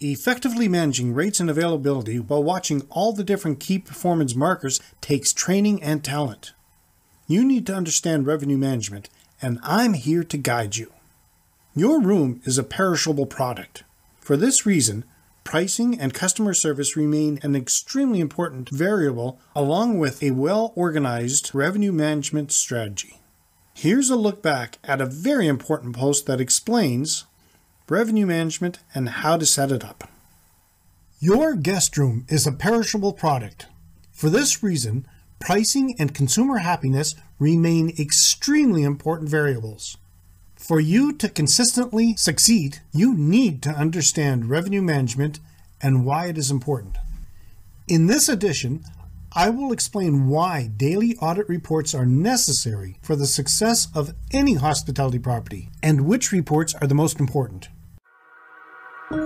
Effectively managing rates and availability while watching all the different key performance markers takes training and talent. You need to understand revenue management, and I'm here to guide you. Your room is a perishable product. For this reason, pricing and customer service remain an extremely important variable along with a well organized revenue management strategy. Here's a look back at a very important post that explains revenue management, and how to set it up. Your guest room is a perishable product. For this reason, pricing and consumer happiness remain extremely important variables. For you to consistently succeed, you need to understand revenue management and why it is important. In this edition, I will explain why daily audit reports are necessary for the success of any hospitality property and which reports are the most important. Welcome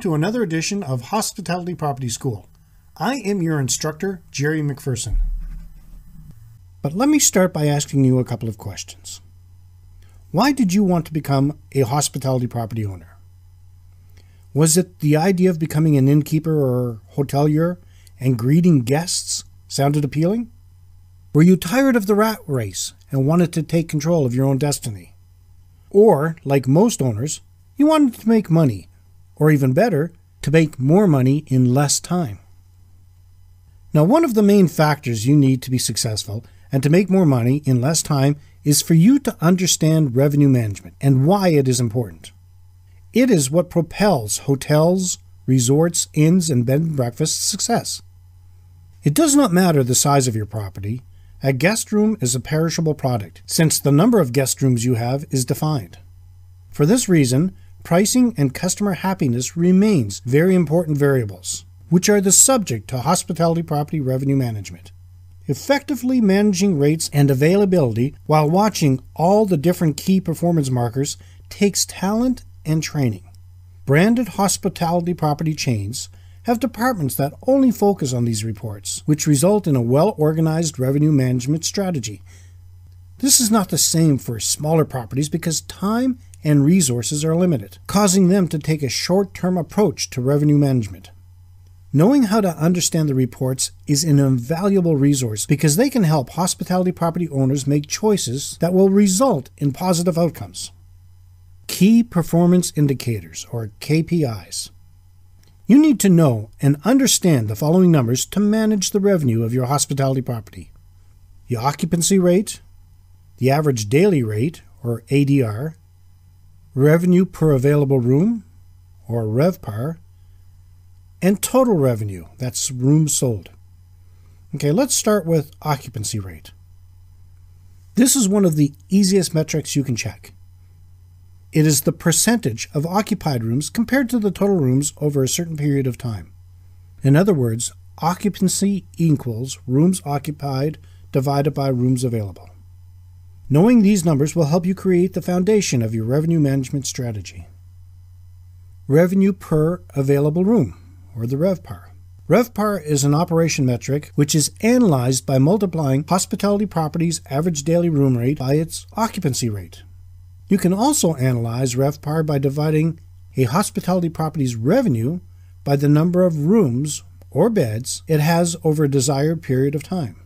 to another edition of Hospitality Property School. I am your instructor, Gerry MacPherson. But let me start by asking you a couple of questions. Why did you want to become a hospitality property owner? Was it the idea of becoming an innkeeper or hotelier and greeting guests sounded appealing? Were you tired of the rat race and wanted to take control of your own destiny? Or, like most owners, you wanted to make money, or even better, to make more money in less time. Now, one of the main factors you need to be successful and to make more money in less time is for you to understand revenue management and why it is important. It is what propels hotels, resorts, inns, and bed and breakfast success. It does not matter the size of your property, a guest room is a perishable product, since the number of guest rooms you have is defined. For this reason, pricing and customer happiness remains very important variables, which are the subject to hospitality property revenue management. Effectively managing rates and availability while watching all the different key performance markers takes talent and training. Branded hospitality property chains have departments that only focus on these reports, which result in a well organized revenue management strategy. This is not the same for smaller properties because time and resources are limited, causing them to take a short term approach to revenue management. Knowing how to understand the reports is an invaluable resource because they can help hospitality property owners make choices that will result in positive outcomes. Key Performance Indicators, or KPIs. You need to know and understand the following numbers to manage the revenue of your hospitality property the occupancy rate, the average daily rate, or ADR, revenue per available room, or RevPAR, and total revenue, that's rooms sold. Okay, let's start with occupancy rate. This is one of the easiest metrics you can check. It is the percentage of occupied rooms compared to the total rooms over a certain period of time. In other words, occupancy equals rooms occupied divided by rooms available. Knowing these numbers will help you create the foundation of your revenue management strategy. Revenue per available room, or the RevPAR. RevPAR is an operation metric which is analyzed by multiplying hospitality properties' average daily room rate by its occupancy rate. You can also analyze RevPAR by dividing a hospitality property's revenue by the number of rooms or beds it has over a desired period of time.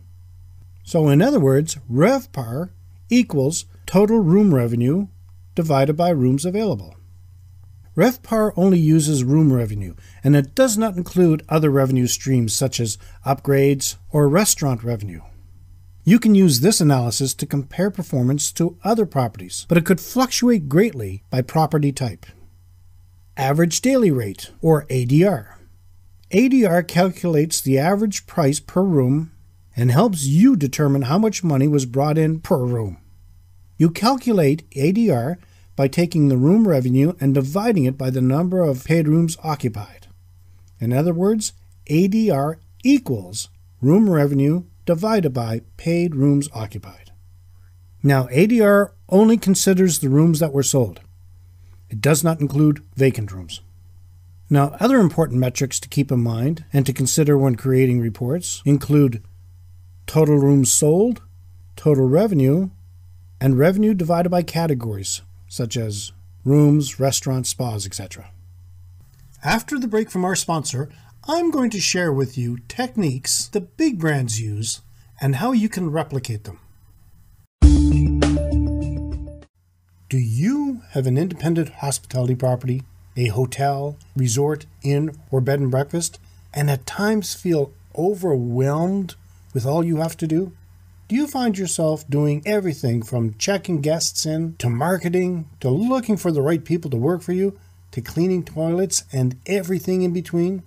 So, in other words, RevPAR equals total room revenue divided by rooms available. RevPAR only uses room revenue, and it does not include other revenue streams such as upgrades or restaurant revenue. You can use this analysis to compare performance to other properties, but it could fluctuate greatly by property type. Average daily rate, or ADR. ADR calculates the average price per room and helps you determine how much money was brought in per room. You calculate ADR by taking the room revenue and dividing it by the number of paid rooms occupied. In other words, ADR equals room revenue divided by paid rooms occupied. Now, ADR only considers the rooms that were sold. It does not include vacant rooms. Now, other important metrics to keep in mind and to consider when creating reports include total rooms sold, total revenue, and revenue divided by categories such as rooms, restaurants, spas, etc. After the break from our sponsor, I'm going to share with you techniques the big brands use and how you can replicate them. Do you have an independent hospitality property, a hotel, resort, inn, or bed and breakfast, and at times feel overwhelmed with all you have to do? Do you find yourself doing everything from checking guests in to marketing to looking for the right people to work for you to cleaning toilets and everything in between?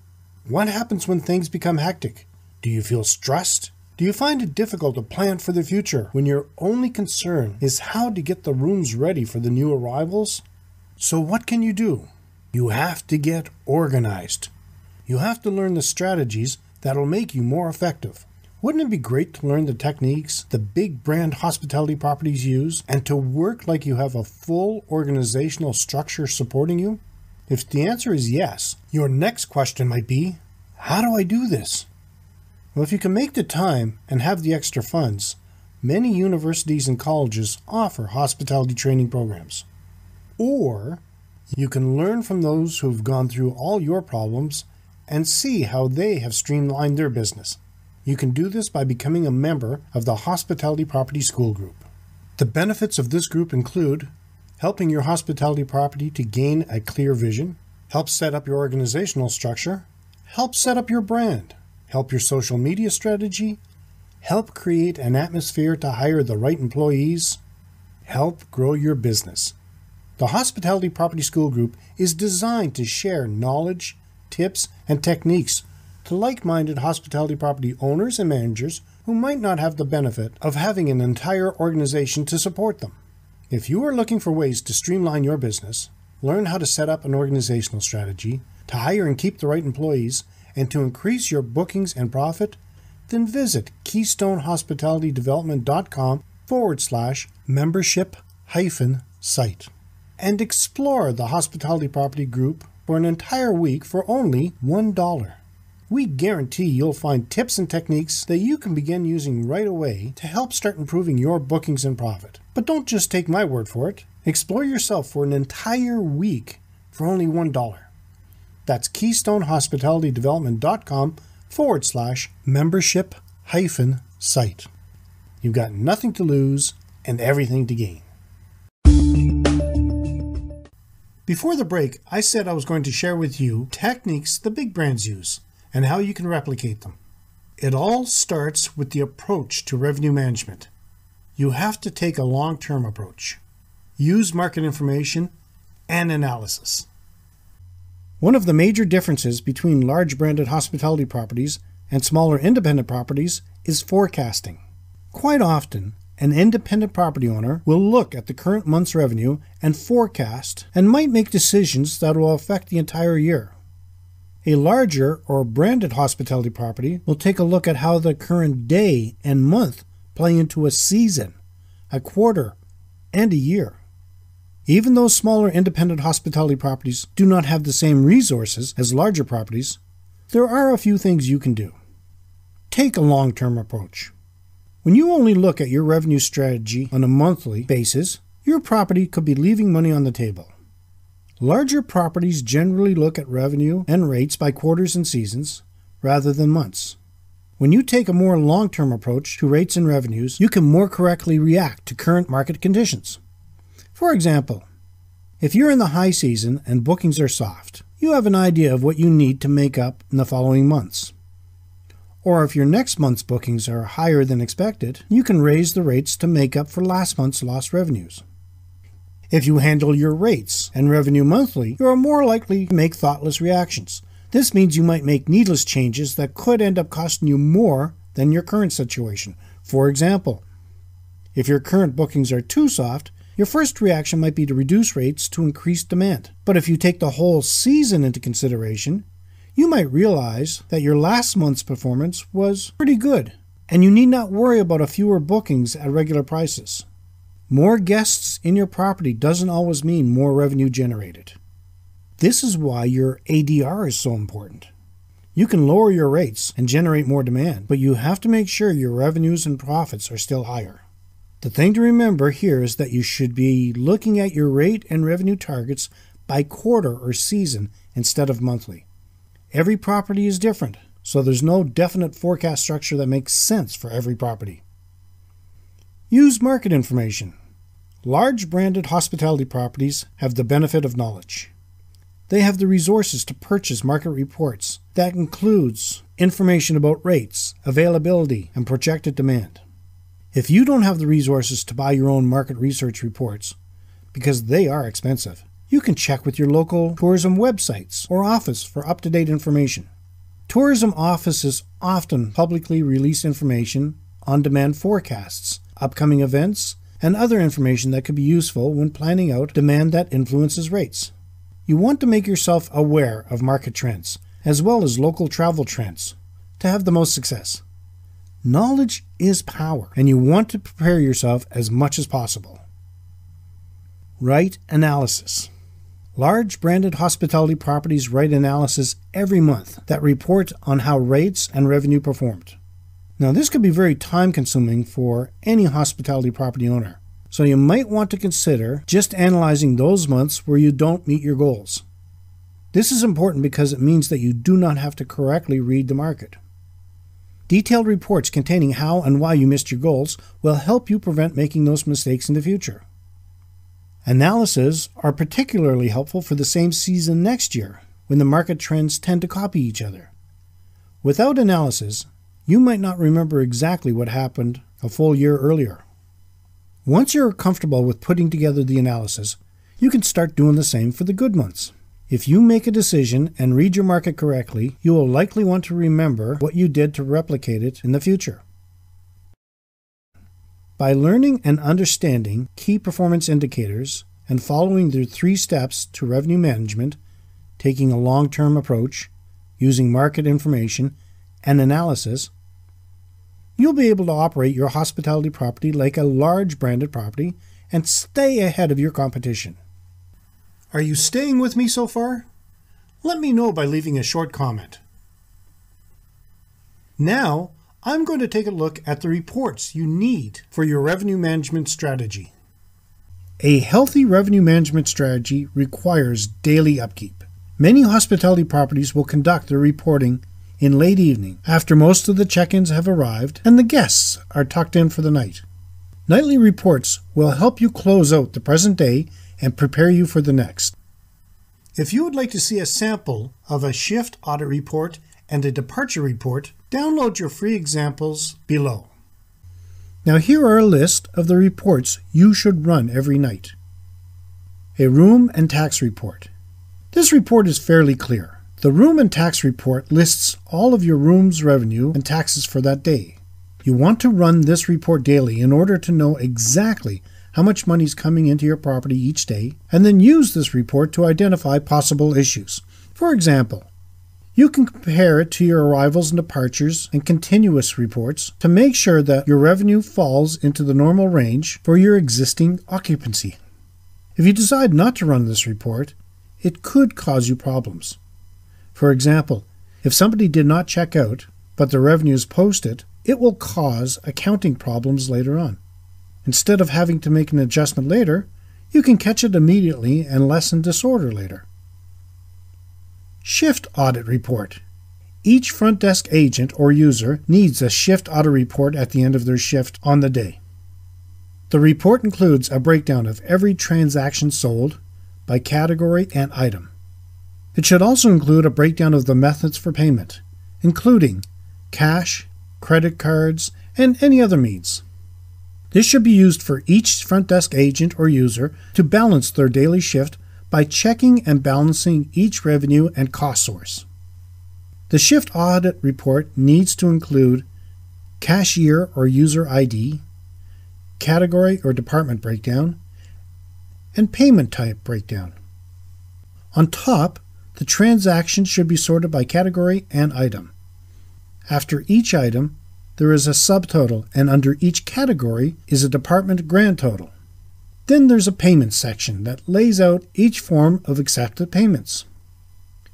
What happens when things become hectic? Do you feel stressed? Do you find it difficult to plan for the future when your only concern is how to get the rooms ready for the new arrivals? So, what can you do? You have to get organized. You have to learn the strategies that'll make you more effective. Wouldn't it be great to learn the techniques the big brand hospitality properties use and to work like you have a full organizational structure supporting you? If the answer is yes, your next question might be How do I do this? Well, if you can make the time and have the extra funds, many universities and colleges offer hospitality training programs. Or you can learn from those who've gone through all your problems and see how they have streamlined their business. You can do this by becoming a member of the Hospitality Property School Group. The benefits of this group include helping your hospitality property to gain a clear vision, help set up your organizational structure, help set up your brand, help your social media strategy, help create an atmosphere to hire the right employees, help grow your business. The Hospitality Property School Group is designed to share knowledge, tips, and techniques to like minded hospitality property owners and managers who might not have the benefit of having an entire organization to support them. If you are looking for ways to streamline your business, learn how to set up an organizational strategy, to hire and keep the right employees, and to increase your bookings and profit, then visit KeystoneHospitalityDevelopment.com forward slash membership hyphen site and explore the hospitality property group for an entire week for only $1. We guarantee you'll find tips and techniques that you can begin using right away to help start improving your bookings and profit. But don't just take my word for it. Explore yourself for an entire week for only $1. That's KeystoneHospitalityDevelopment.com forward slash membership hyphen site. You've got nothing to lose and everything to gain. Before the break, I said I was going to share with you techniques the big brands use and how you can replicate them. It all starts with the approach to revenue management. You have to take a long term approach, use market information and analysis. One of the major differences between large branded hospitality properties and smaller independent properties is forecasting. Quite often, an independent property owner will look at the current month's revenue and forecast and might make decisions that will affect the entire year. A larger or branded hospitality property will take a look at how the current day and month play into a season, a quarter, and a year. Even though smaller independent hospitality properties do not have the same resources as larger properties, there are a few things you can do. Take a long term approach. When you only look at your revenue strategy on a monthly basis, your property could be leaving money on the table. Larger properties generally look at revenue and rates by quarters and seasons rather than months. When you take a more long term approach to rates and revenues, you can more correctly react to current market conditions. For example, if you're in the high season and bookings are soft, you have an idea of what you need to make up in the following months. Or if your next month's bookings are higher than expected, you can raise the rates to make up for last month's lost revenues. If you handle your rates and revenue monthly, you are more likely to make thoughtless reactions. This means you might make needless changes that could end up costing you more than your current situation. For example, if your current bookings are too soft, your first reaction might be to reduce rates to increase demand. But if you take the whole season into consideration, you might realize that your last month's performance was pretty good, and you need not worry about a fewer bookings at regular prices. More guests in your property doesn't always mean more revenue generated. This is why your ADR is so important. You can lower your rates and generate more demand, but you have to make sure your revenues and profits are still higher. The thing to remember here is that you should be looking at your rate and revenue targets by quarter or season instead of monthly. Every property is different, so there's no definite forecast structure that makes sense for every property. Use market information. Large branded hospitality properties have the benefit of knowledge. They have the resources to purchase market reports that includes information about rates, availability, and projected demand. If you don't have the resources to buy your own market research reports, because they are expensive, you can check with your local tourism websites or office for up to date information. Tourism offices often publicly release information, on demand forecasts, upcoming events, and other information that could be useful when planning out demand that influences rates. You want to make yourself aware of market trends, as well as local travel trends, to have the most success. Knowledge is power, and you want to prepare yourself as much as possible. Write analysis. Large branded hospitality properties write analysis every month that report on how rates and revenue performed. Now, this could be very time consuming for any hospitality property owner, so you might want to consider just analyzing those months where you don't meet your goals. This is important because it means that you do not have to correctly read the market. Detailed reports containing how and why you missed your goals will help you prevent making those mistakes in the future. Analyses are particularly helpful for the same season next year, when the market trends tend to copy each other. Without analysis, you might not remember exactly what happened a full year earlier. Once you're comfortable with putting together the analysis, you can start doing the same for the good months. If you make a decision and read your market correctly, you will likely want to remember what you did to replicate it in the future. By learning and understanding key performance indicators and following the three steps to revenue management, taking a long term approach, using market information and analysis, you'll be able to operate your hospitality property like a large branded property and stay ahead of your competition. Are you staying with me so far? Let me know by leaving a short comment. Now, I'm going to take a look at the reports you need for your revenue management strategy. A healthy revenue management strategy requires daily upkeep. Many hospitality properties will conduct their reporting in late evening after most of the check ins have arrived and the guests are tucked in for the night. Nightly reports will help you close out the present day and prepare you for the next. If you would like to see a sample of a shift audit report and a departure report, download your free examples below. Now, here are a list of the reports you should run every night. A room and tax report. This report is fairly clear. The room and tax report lists all of your room's revenue and taxes for that day. You want to run this report daily in order to know exactly how much money is coming into your property each day, and then use this report to identify possible issues. For example, you can compare it to your arrivals and departures and continuous reports to make sure that your revenue falls into the normal range for your existing occupancy. If you decide not to run this report, it could cause you problems. For example, if somebody did not check out, but the revenue is posted, it will cause accounting problems later on. Instead of having to make an adjustment later, you can catch it immediately and lessen disorder later. Shift Audit Report. Each front desk agent or user needs a shift audit report at the end of their shift on the day. The report includes a breakdown of every transaction sold by category and item. It should also include a breakdown of the methods for payment, including cash, credit cards, and any other means. This should be used for each front desk agent or user to balance their daily shift by checking and balancing each revenue and cost source. The shift audit report needs to include cashier or user ID, category or department breakdown, and payment type breakdown. On top, the transactions should be sorted by category and item. After each item, there is a subtotal, and under each category is a department grand total. Then there's a payment section that lays out each form of accepted payments.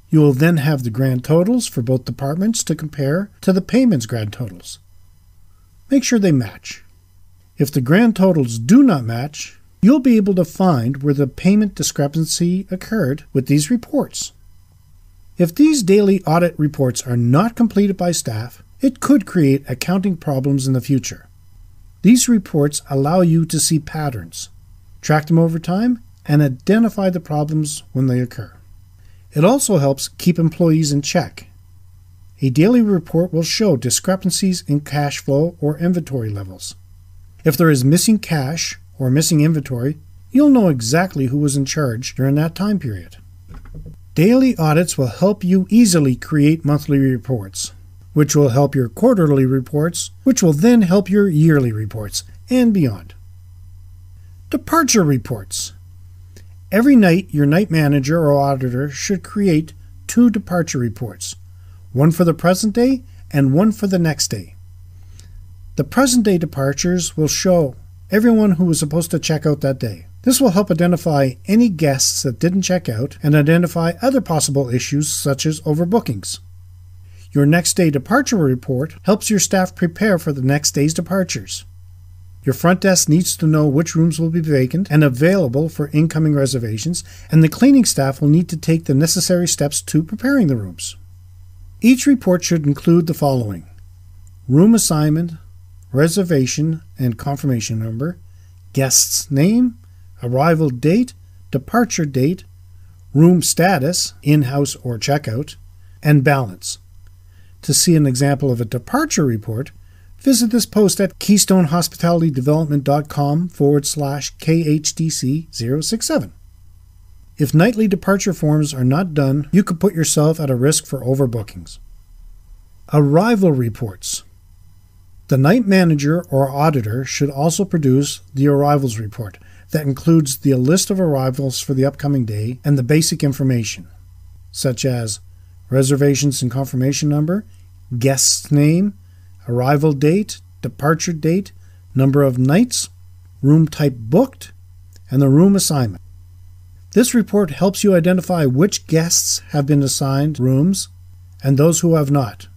You will then have the grand totals for both departments to compare to the payments grand totals. Make sure they match. If the grand totals do not match, you'll be able to find where the payment discrepancy occurred with these reports. If these daily audit reports are not completed by staff, it could create accounting problems in the future. These reports allow you to see patterns, track them over time, and identify the problems when they occur. It also helps keep employees in check. A daily report will show discrepancies in cash flow or inventory levels. If there is missing cash or missing inventory, you'll know exactly who was in charge during that time period. Daily audits will help you easily create monthly reports, which will help your quarterly reports, which will then help your yearly reports, and beyond. Departure reports. Every night, your night manager or auditor should create two departure reports one for the present day and one for the next day. The present day departures will show everyone who was supposed to check out that day. This will help identify any guests that didn't check out and identify other possible issues such as overbookings. Your next day departure report helps your staff prepare for the next day's departures. Your front desk needs to know which rooms will be vacant and available for incoming reservations, and the cleaning staff will need to take the necessary steps to preparing the rooms. Each report should include the following room assignment, reservation and confirmation number, guest's name, arrival date, departure date, room status, in house or checkout, and balance. To see an example of a departure report, Visit this post at keystonehospitalitydevelopment.com forward slash KHDC 067. If nightly departure forms are not done, you could put yourself at a risk for overbookings. Arrival reports. The night manager or auditor should also produce the arrivals report that includes the list of arrivals for the upcoming day and the basic information, such as reservations and confirmation number, guest's name, arrival date, departure date, number of nights, room type booked, and the room assignment. This report helps you identify which guests have been assigned rooms and those who have not.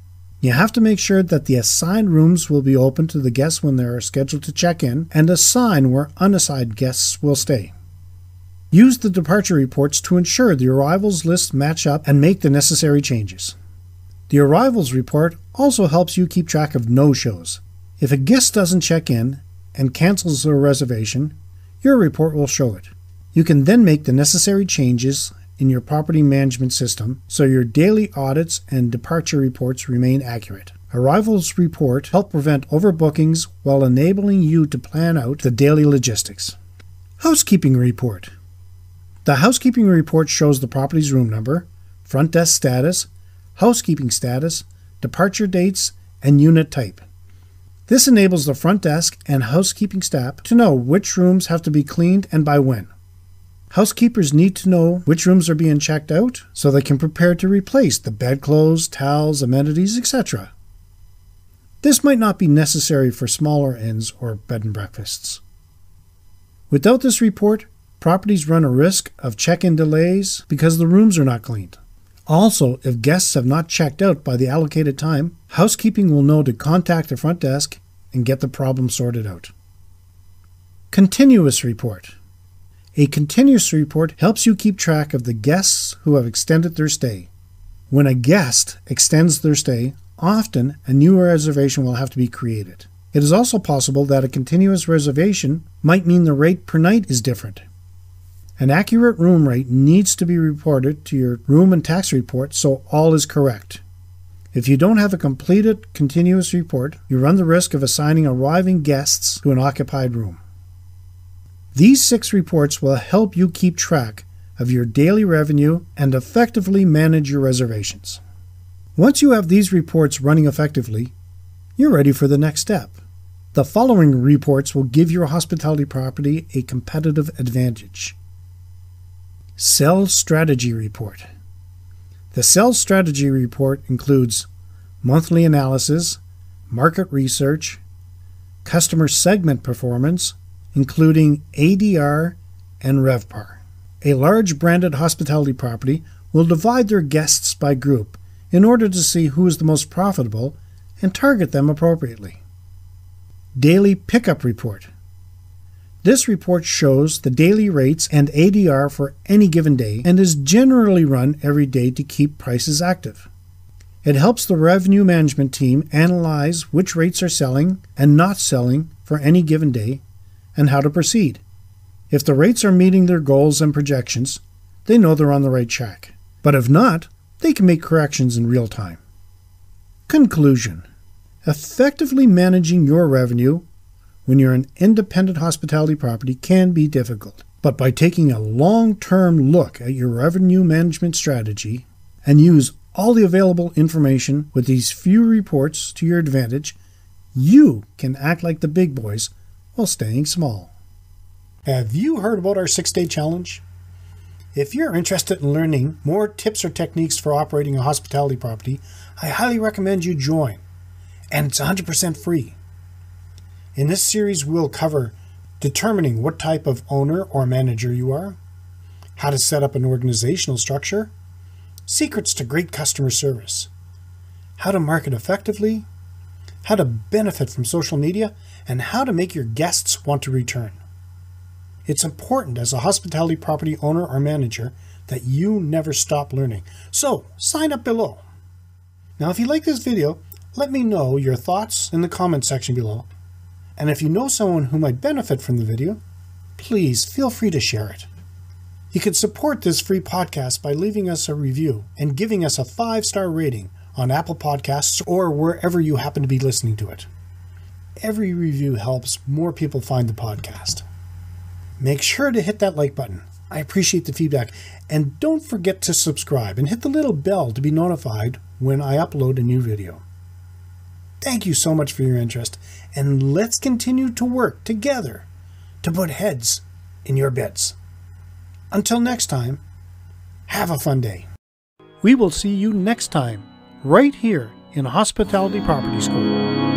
You have to make sure that the assigned rooms will be open to the guests when they are scheduled to check in and assign where unassigned guests will stay. Use the departure reports to ensure the arrivals lists match up and make the necessary changes. The arrivals report also helps you keep track of no shows. If a guest doesn't check in and cancels their reservation, your report will show it. You can then make the necessary changes in your property management system so your daily audits and departure reports remain accurate. Arrivals report help prevent overbookings while enabling you to plan out the daily logistics. Housekeeping report. The housekeeping report shows the property's room number, front desk status, housekeeping status, departure dates, and unit type. This enables the front desk and housekeeping staff to know which rooms have to be cleaned and by when. Housekeepers need to know which rooms are being checked out so they can prepare to replace the bedclothes, towels, amenities, etc. This might not be necessary for smaller inns or bed and breakfasts. Without this report, properties run a risk of check in delays because the rooms are not cleaned. Also, if guests have not checked out by the allocated time, housekeeping will know to contact the front desk and get the problem sorted out. Continuous report. A continuous report helps you keep track of the guests who have extended their stay. When a guest extends their stay, often a new reservation will have to be created. It is also possible that a continuous reservation might mean the rate per night is different. An accurate room rate needs to be reported to your room and tax report so all is correct. If you don't have a completed continuous report, you run the risk of assigning arriving guests to an occupied room. These six reports will help you keep track of your daily revenue and effectively manage your reservations. Once you have these reports running effectively, you're ready for the next step. The following reports will give your hospitality property a competitive advantage. Sales Strategy Report. The Sales Strategy Report includes monthly analysis, market research, customer segment performance, including ADR and RevPAR. A large branded hospitality property will divide their guests by group in order to see who is the most profitable and target them appropriately. Daily Pickup Report. This report shows the daily rates and ADR for any given day and is generally run every day to keep prices active. It helps the revenue management team analyze which rates are selling and not selling for any given day and how to proceed. If the rates are meeting their goals and projections, they know they're on the right track. But if not, they can make corrections in real time. Conclusion Effectively managing your revenue when you're an independent hospitality property can be difficult. But by taking a long term look at your revenue management strategy and use all the available information with these few reports to your advantage, you can act like the big boys while staying small. Have you heard about our six day challenge? If you're interested in learning more tips or techniques for operating a hospitality property, I highly recommend you join. And it's 100% free. In this series, we'll cover determining what type of owner or manager you are, how to set up an organizational structure, secrets to great customer service, how to market effectively, how to benefit from social media, and how to make your guests want to return. It's important as a hospitality property owner or manager that you never stop learning. So sign up below. Now, if you like this video, let me know your thoughts in the comment section below and if you know someone who might benefit from the video, please feel free to share it. You can support this free podcast by leaving us a review and giving us a five star rating on Apple Podcasts or wherever you happen to be listening to it. Every review helps more people find the podcast. Make sure to hit that like button. I appreciate the feedback. And don't forget to subscribe and hit the little bell to be notified when I upload a new video. Thank you so much for your interest, and let's continue to work together to put heads in your beds. Until next time, have a fun day. We will see you next time, right here in Hospitality Property School.